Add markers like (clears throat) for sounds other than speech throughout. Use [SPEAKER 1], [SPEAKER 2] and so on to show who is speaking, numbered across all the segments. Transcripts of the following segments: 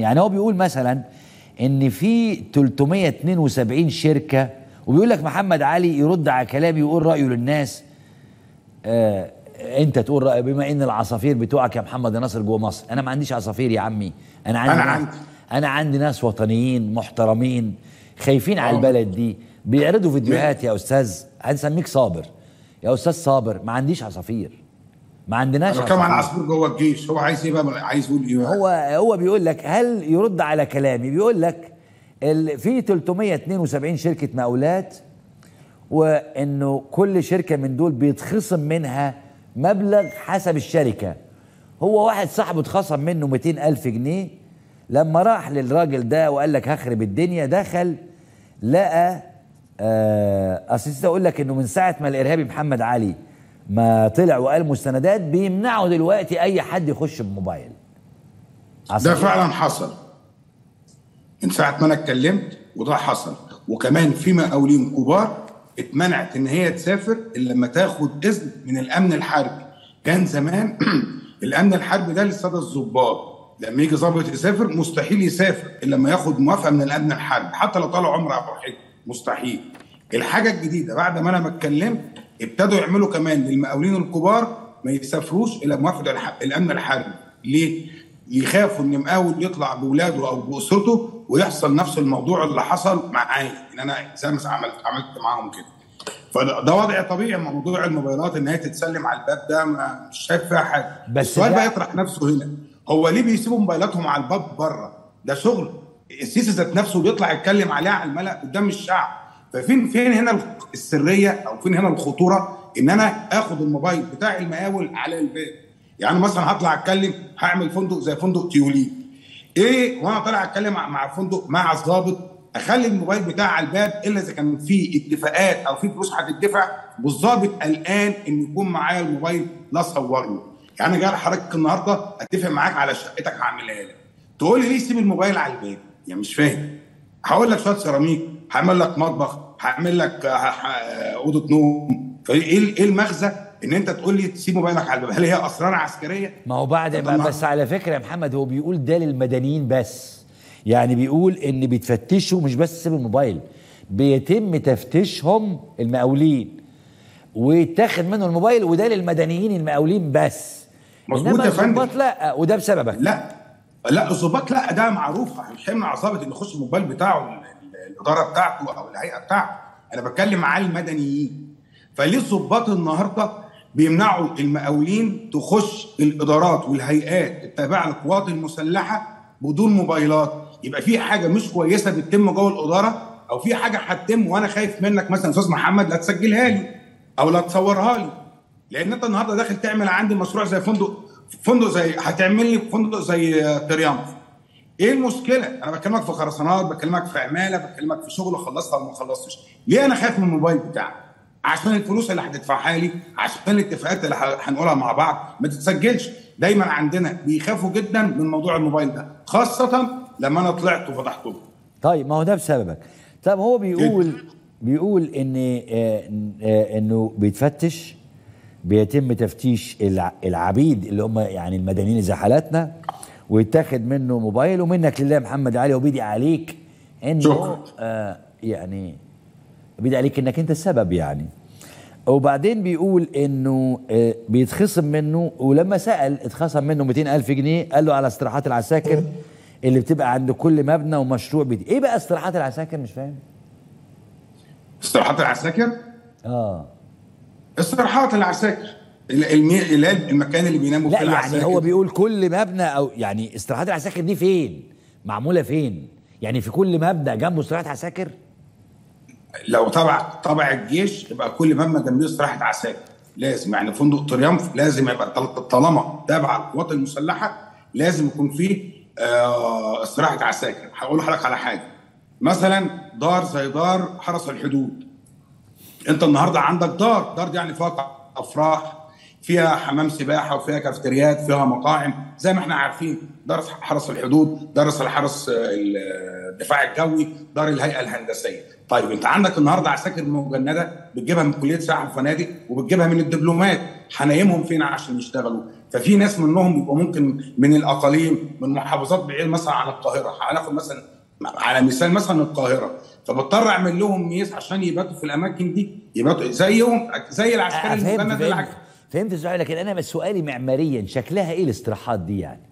[SPEAKER 1] يعني هو بيقول مثلا إن في 372 شركة وبيقول لك محمد علي يرد على كلامي ويقول رأيه للناس. آه أنت تقول رأي بما إن العصافير بتوعك يا محمد ناصر جوه مصر. أنا ما عنديش عصافير يا عمي. أنا عندي
[SPEAKER 2] أنا
[SPEAKER 1] ناس
[SPEAKER 2] عندي.
[SPEAKER 1] أنا عندي ناس وطنيين محترمين خايفين على
[SPEAKER 2] آه.
[SPEAKER 1] البلد دي. بيعرضوا فيديوهات يا أستاذ هنسميك صابر. يا أستاذ صابر ما عنديش عصافير. ما عندناش
[SPEAKER 2] أنا بتكلم عن
[SPEAKER 1] عصافير
[SPEAKER 2] عصفور جوه الجيش؟ هو عايز إيه بقى؟ عايز يقول إيه؟
[SPEAKER 1] هو هو بيقول لك هل يرد على كلامي؟ بيقول لك في 372 شركة مقاولات وإنه كل شركة من دول بيتخصم منها مبلغ حسب الشركة. هو واحد صاحبه اتخصم منه 200 ألف جنيه لما راح للراجل ده وقال لك هخرب الدنيا دخل لقى آه، أصل أقول لك إنه من ساعة ما الإرهابي محمد علي ما طلع وقال مستندات بيمنعوا دلوقتي أي حد يخش بموبايل.
[SPEAKER 2] ده. فعلا حصل. من ساعة ما أنا اتكلمت وده حصل. وكمان في مقاولين كبار اتمنعت إن هي تسافر إلا لما تاخد إذن من الأمن الحربي. كان زمان (clears throat) الأمن الحربي ده للسادة الضباط لما يجي ضابط يسافر مستحيل يسافر إلا لما ياخد موافقة من الأمن الحربي. حتى لو طلع عمره أبو حج مستحيل. الحاجة الجديدة بعد ما أنا ما اتكلمت ابتدوا يعملوا كمان للمقاولين الكبار ما يسافروش بموافقه الح- الأمن الحربي. ليه؟ يخافوا إن مقاول يطلع باولاده أو بأسرته ويحصل نفس الموضوع اللي حصل معايا إن أنا زي ما عملت عملت معاهم كده. فده ده وضع طبيعي موضوع الموبايلات إن هي تتسلم على الباب ده مش شايف فيها حاجة.
[SPEAKER 1] بس
[SPEAKER 2] السؤال بقى يطرح نفسه هنا. هو ليه بيسيبوا موبايلاتهم على الباب بره؟ ده شغل. السيسي ذات نفسه بيطلع يتكلم عليها على الملأ قدام الشعب. ففين فين هنا السرية أو فين هنا الخطورة؟ إن أنا آخد الموبايل بتاع المقاول على الباب. يعني مثلا هطلع أتكلم هعمل فندق زي فندق تيوليب إيه؟ وأنا طالع أتكلم مع- فندق مع الضابط أخلي الموبايل بتاعي على الباب إلا إذا كان في اتفاقات أو في فلوس هتدفع. والضابط قلقان إن يكون معايا الموبايل لا اصور له يعني جاي لحضرتك النهارده أتفق معاك على شقتك هعملها لك. تقول لي ليه سيب الموبايل على الباب؟ يعني مش فاهم. هقول لك شوية سيراميك. هعمل لك مطبخ هعمل لك آه، ه- أوضة نوم. فإيه إيه المغزى إن أنت تقول لي تسيب موبايلك على الباب؟ هل هي أسرار عسكرية؟
[SPEAKER 1] ما هو بعد بس على فكرة يا محمد هو بيقول ده للمدنيين بس. يعني بيقول إن بيتفتشوا مش بس سيب الموبايل بيتم تفتيشهم المقاولين ويتاخد منه الموبايل وده للمدنيين المقاولين بس.
[SPEAKER 2] مظبوط يا فندم.
[SPEAKER 1] لا وده بسببك.
[SPEAKER 2] لا لا الظباط لا ده معروف هيمنع ظابط إنه يخش الموبايل بتاعه الإدارة بتاعته أو الهيئة بتاعته. أنا بتكلم على المدنيين. فليه الظباط النهارده بيمنعوا المقاولين تخش الإدارات والهيئات التابعه للقوات المسلحة بدون موبايلات؟ يبقى في حاجة مش كويسة بتتم جوه الإدارة أو في حاجة هتتم وأنا خايف منك مثلا أستاذ محمد لا تسجلها لي أو لا تصورها لي. لأن أنت النهارده داخل تعمل عندي مشروع زي فندق فندق زي هتعمل لي فندق زي تريامف إيه المشكلة؟ أنا بكلمك في خرسانات، بكلمك في عمالة، بكلمك في شغل خلصت أو ما خلصتش، ليه أنا خايف من الموبايل بتاعك؟ عشان الفلوس اللي هتدفعها لي، عشان الاتفاقات اللي هنقولها مع بعض ما تتسجلش، دايما عندنا بيخافوا جدا من موضوع الموبايل ده، خاصة لما أنا طلعت وفتحته.
[SPEAKER 1] طيب ما هو ده بسببك طب هو بيقول بيقول إن آه، آه، إنه بيتفتش بيتم تفتيش الع- العبيد اللي هم يعني المدنيين زي حالاتنا ويتاخد منه موبايل ومنك لله محمد علي وبيدي عليك انه. آه يعني بيدي عليك إنك أنت السبب يعني. وبعدين بيقول إنه آه، بيتخصم منه ولما سأل اتخصم منه 200 ألف جنيه قال له على استراحات العساكر اللي بتبقى عند كل مبنى ومشروع بيت. إيه بقى استراحات العساكر؟ مش فاهم.
[SPEAKER 2] استراحات العساكر؟
[SPEAKER 1] آه.
[SPEAKER 2] استراحات العساكر. المكان اللي بيناموا
[SPEAKER 1] لا
[SPEAKER 2] فيه العساكر.
[SPEAKER 1] يعني هو بيقول كل مبنى أو يعني استراحات العساكر دي فين؟ معمولة فين؟ يعني في كل مبنى جنبه استراحة عساكر؟
[SPEAKER 2] لو طبع طبع الجيش يبقى كل مبنى جنبيه استراحة عساكر. لازم يعني فندق تريمف لازم يبقى طالما تابع القوات المسلحة لازم يكون فيه آه، استراحة عساكر. هقول لحضرتك على حاجة. مثلا دار زي دار حرس الحدود. أنت النهارده عندك دار. دار دي يعني فيها أفراح فيها حمام سباحة وفيها كافتريات فيها مطاعم. زي ما إحنا عارفين دار حرس الحدود دار الحرس الدفاع الجوي دار الهيئة الهندسية. طيب انت عندك النهارده عساكر مجندة بتجيبها من كلية سياحة وفنادق وبتجيبها من الدبلومات. هنايمهم فين عشان يشتغلوا؟ ففي ناس منهم بيبقوا ممكن من الأقاليم من محافظات بعيد مثلا عن القاهرة. هناخد مثلا على مثال مثلا القاهرة. فبضطر أعمل لهم ميز عشان يباتوا في الأماكن دي يباتوا زيهم زي العسكري المجند
[SPEAKER 1] فهمت السؤال؟ لكن أنا بس سؤالي معماريا شكلها إيه الاستراحات دي يعني؟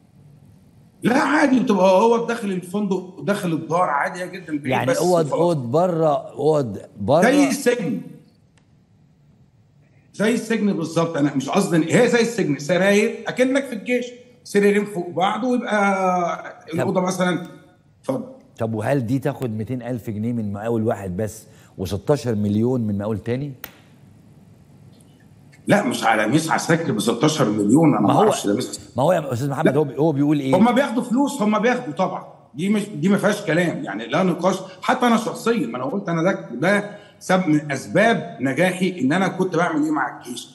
[SPEAKER 2] لا عادي بتبقى هو داخل الفندق داخل الدار عادية جدا
[SPEAKER 1] يعني اوض اوض بره اوض بره
[SPEAKER 2] زي السجن. زي السجن بالظبط. أنا مش قصدي هي زي السجن سراير أكنك في الجيش. سريرين فوق بعض ويبقى الأوضة مثلا. اتفضل.
[SPEAKER 1] طب وهل دي تاخد 200 ألف جنيه من مقاول واحد بس و16 مليون من مقاول تاني؟
[SPEAKER 2] لا مش على ميس عساكر ب 16 مليون أنا
[SPEAKER 1] ما هو
[SPEAKER 2] أعرفش ده ميس
[SPEAKER 1] ما هو يا أستاذ محمد هو هو بيقول إيه؟
[SPEAKER 2] هم بياخدوا فلوس هم بياخدوا طبعا. دي مش دي ما فيهاش كلام. يعني لا نقاش. حتى أنا شخصيا ما أنا قلت أنا ده ده سبب من أسباب نجاحي إن أنا كنت بعمل إيه مع الجيش.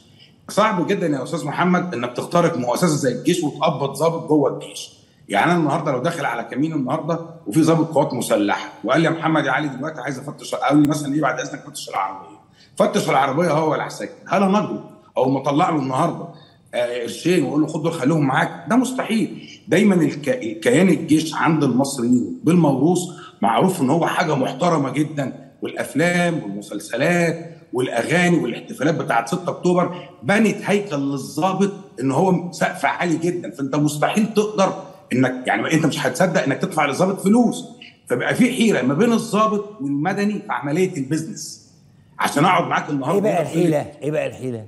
[SPEAKER 2] صعب جدا يا أستاذ محمد إنك تخترق مؤسسة زي الجيش وتقبض ضابط جوه الجيش. يعني أنا النهارده لو داخل على كمين النهارده وفي ضابط قوات مسلحة وقال لي يا محمد يا علي دلوقتي عايز أفتش قال لي مثلا إيه بعد إذنك فتش العربية؟ فتش العربية هو العساكر. هل أنا اجرؤ أو مطلع له النهارده آه، قرشين واقول له خد دول خليهم معاك. ده مستحيل. دايما الك... الكيان الجيش عند المصريين بالموروث معروف إن هو حاجة محترمة جدا. والأفلام والمسلسلات والأغاني والاحتفالات بتاعت 6 أكتوبر بنت هيكل للظابط إن هو سقف عالي جدا. فأنت مستحيل تقدر إنك يعني أنت مش هتصدق إنك تدفع للظابط فلوس. فبقى في حيرة ما بين الظابط والمدني في عملية ال business عشان أقعد معاك النهارده
[SPEAKER 1] إيه بقى الحيلة؟ إيه بقى الحيلة؟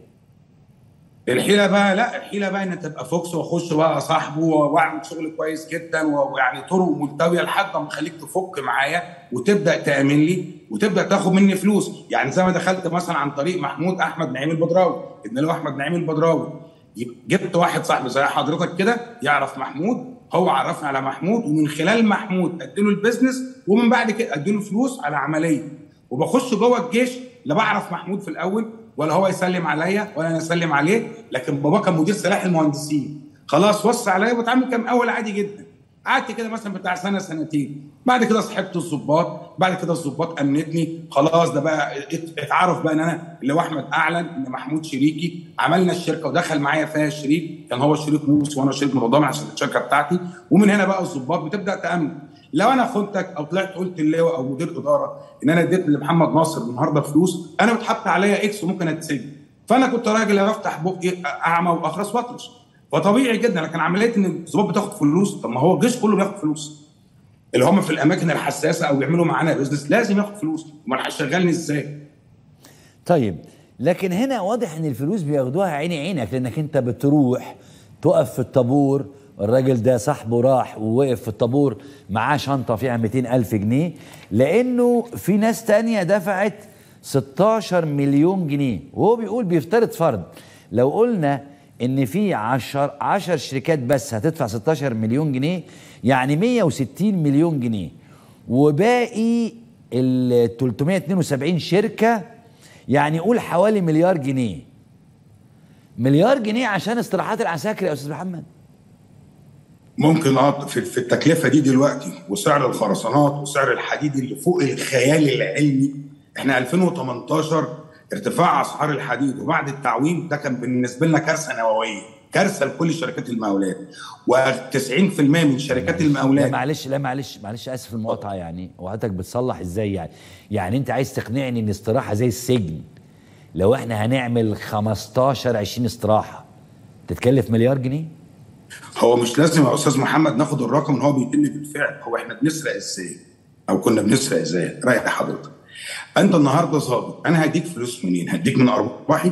[SPEAKER 2] الحيلة بقى لا الحيلة بقى إن تبقى fox وأخش بقى صاحبه وأعمل شغل كويس جدا ويعني طرق ملتوية لحد ما أخليك تفك معايا وتبدأ تأمن لي وتبدأ تاخد مني فلوس. يعني زي ما دخلت مثلا عن طريق محمود أحمد نعيم البدراوي ابن له أحمد نعيم البدراوي. جبت واحد صاحبي زي حضرتك كده يعرف محمود هو عرفني على محمود ومن خلال محمود أديله البيزنس ومن بعد كده أديله فلوس على عملية. وبخش جوه الجيش لا بعرف محمود في الأول ولا هو يسلم عليا ولا أنا أسلم عليه لكن بابا كان مدير سلاح المهندسين. خلاص وصى عليا وبتعامل كان أول عادي جدا. قعدت كده مثلا بتاع سنة سنتين. بعد كده صحبت الظباط بعد كده الظباط أمنتني. خلاص ده بقى ات- اتعرف بقى إن أنا اللي هو أحمد أعلن إن محمود شريكي عملنا الشركة ودخل معايا فيها شريك. كان هو شريك موس وأنا شريك متضامن عشان الشركة بتاعتي. ومن هنا بقى الظباط بتبدأ تأمن. لو أنا خنتك أو طلعت قلت اللواء أو مدير إدارة إن أنا اديت لمحمد ناصر النهارده فلوس أنا بتحط عليا إكس وممكن أتسجن. فأنا كنت راجل بفتح بقي أعمى وأخرس وأطرش. فطبيعي جدا لكن عملية إن الظباط بتاخد فلوس طب ما هو الجيش كله بياخد فلوس. اللي هم في الأماكن الحساسة أو بيعملوا معانا بيزنس لازم ياخد فلوس. أمال هيشغلني إزاي؟
[SPEAKER 1] طيب لكن هنا واضح إن الفلوس بياخدوها عيني عينك لأنك أنت بتروح تقف في الطابور الراجل ده صاحبه راح ووقف في الطابور معاه شنطة فيها 200 ألف جنيه لأنه في ناس تانية دفعت 16 مليون جنيه. وهو بيقول بيفترض فرض. لو قلنا إن في 10 10 شركات بس هتدفع 16 مليون جنيه يعني 160 مليون جنيه. وباقي ال 372 شركة يعني قول حوالي مليار جنيه. مليار جنيه عشان استراحات العساكر يا أستاذ محمد.
[SPEAKER 2] ممكن آه في في التكلفة دي دلوقتي وسعر الخرسانات وسعر الحديد اللي فوق الخيال العلمي. إحنا 2018 ارتفاع أسعار الحديد وبعد التعويم ده كان بالنسبة لنا كارثة نووية كارثة لكل شركات المقاولات. و90% من شركات
[SPEAKER 1] لا
[SPEAKER 2] المقاولات.
[SPEAKER 1] معلش لا معلش معلش آسف المقاطعة يعني. وحضرتك بتصلح إزاي يعني؟ يعني أنت عايز تقنعني إن استراحة زي السجن لو إحنا هنعمل 15 20 استراحة تتكلف مليار جنيه؟
[SPEAKER 2] هو مش لازم يا أستاذ محمد ناخد الرقم إن هو بيتم بالفعل. هو إحنا بنسرق إزاي؟ أو كنا بنسرق إزاي؟ رايح حضرتك أنت النهارده ظابط أنا هديك فلوس منين؟ هديك من ارباحي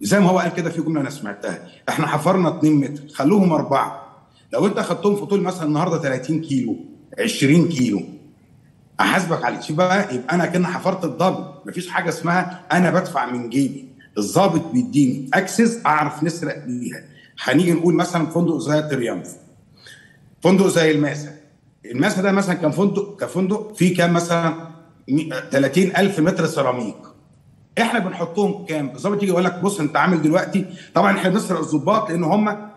[SPEAKER 2] زي ما هو قال كده في جملة أنا سمعتها. إحنا حفرنا 2 متر. خلوهم أربعة. لو أنت خدتهم في طول مثلا النهارده 30 كيلو 20 كيلو. أحاسبك على شوف بقى يبقى أنا كده حفرت الضابط. مفيش حاجة اسمها أنا بدفع من جيبي. الضابط بيديني أكسس أعرف نسرق بيها. هنيجي نقول مثلا فندق زي تريامف. فندق زي الماسا الماسا ده مثلا كان فندق كفندق فيه كام مثلا 30 ألف متر سيراميك. إحنا بنحطهم كام؟ الظابط يجي يقول لك بص أنت عامل دلوقتي طبعا إحنا بنسرق الظباط لأن هم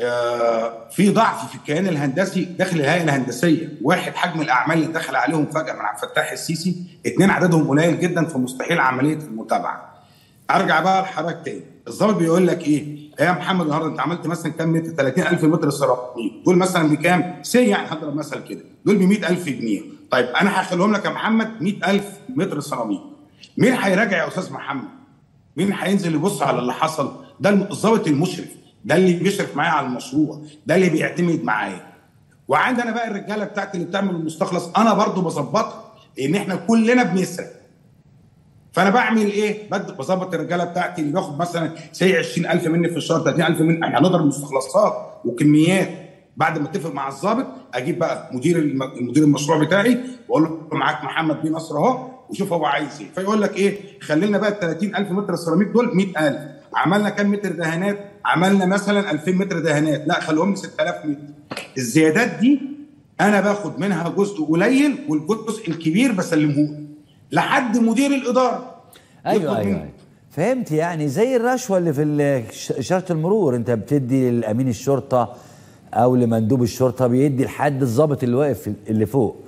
[SPEAKER 2] آه، في ضعف في الكيان الهندسي داخل الهيئة الهندسية، واحد حجم الأعمال اللي دخل عليهم فجأة من عبد الفتاح السيسي، اثنين عددهم قليل جدا فمستحيل عملية المتابعة. أرجع بقى لحضرتك تاني، الضابط بيقول لك إيه؟ يا محمد النهارده أنت عملت مثلا كام متر؟ 30000 متر سيراميك، دول مثلا بكام؟ say يعني هضرب مثل كده، دول ب 100000 جنيه، طيب أنا هخليهم لك يا محمد 100000 متر سيراميك. مين هيراجع يا أستاذ محمد؟ مين هينزل يبص على اللي حصل؟ ده الضابط المشرف، ده اللي بيشرف معايا على المشروع ده اللي بيعتمد معايا وعندنا بقى الرجالة بتاعتي اللي بتعمل المستخلص أنا برضو بظبطها إن إحنا كلنا بنسرق فانا بعمل إيه؟ بظبط الرجاله بتاعتي اللي بياخد مثلا سي 20000 مني في الشهر 30000 مني. إحنا هنضرب مستخلصات وكميات. بعد ما اتفق مع الضابط أجيب بقى مدير مدير المشروع بتاعي واقول له معاك محمد بيه نصر اهو وشوف هو عايز إيه. فيقول لك إيه؟ خلينا بقى ال 30000 متر السيراميك دول 100000 عملنا كام متر دهانات؟ عملنا مثلا 2000 متر دهانات. لا خلوهم لي 6000 متر. الزيادات دي أنا باخد منها جزء قليل والجزء الكبير بسلمه له لحد مدير الإدارة
[SPEAKER 1] أيوه
[SPEAKER 2] يطلب أيوه.
[SPEAKER 1] أيوة. فهمت يعني زي الرشوة اللي في إشارة المرور أنت بتدي لأمين الشرطة أو لمندوب الشرطة بيدي لحد الضابط اللي واقف اللي فوق